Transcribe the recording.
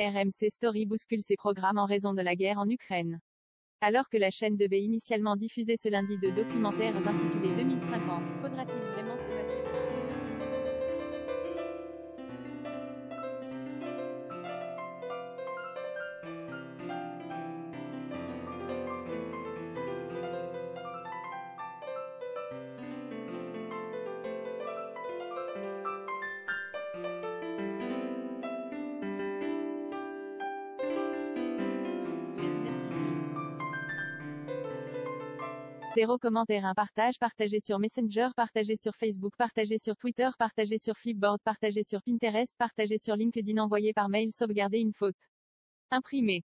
RMC Story bouscule ses programmes en raison de la guerre en Ukraine. Alors que la chaîne devait initialement diffuser ce lundi deux documentaires intitulés 2050, faudra-t-il 0 commentaire, 1 partage, partagez sur Messenger, partagez sur Facebook, partagez sur Twitter, partagez sur Flipboard, partagez sur Pinterest, partagez sur LinkedIn, envoyez par mail, sauvegardez une faute. Imprimé.